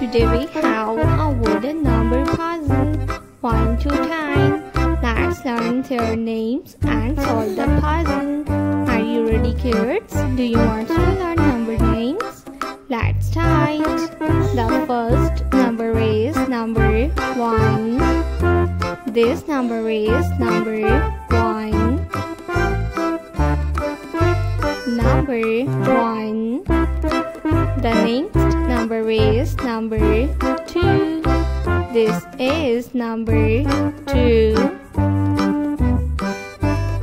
Today we have a wooden number puzzle. One to ten. Let's learn their names and solve the puzzle. Are you ready, kids? Do you want to learn number names? Let's start. The first number is number one. This number is number one. Number one. The next number is number two. This is number two.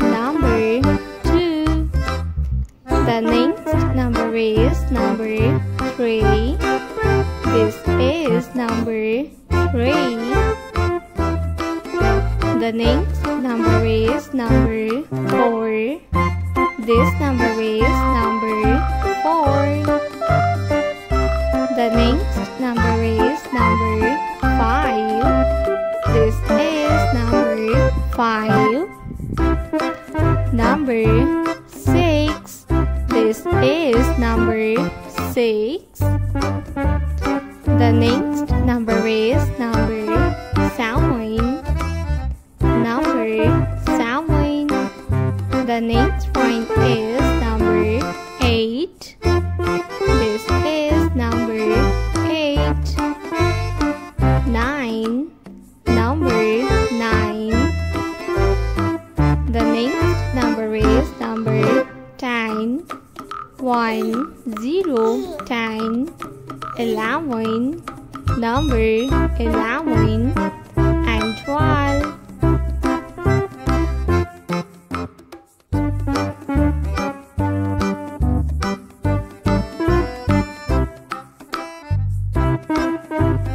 Number two. The next number is number three. This is number three. The next number is number four. This number is number five. This is number five. Number six. This is number six. The next number is number seven. Number seven. The next one is number One, zero, ten, eleven. Number eleven and twelve.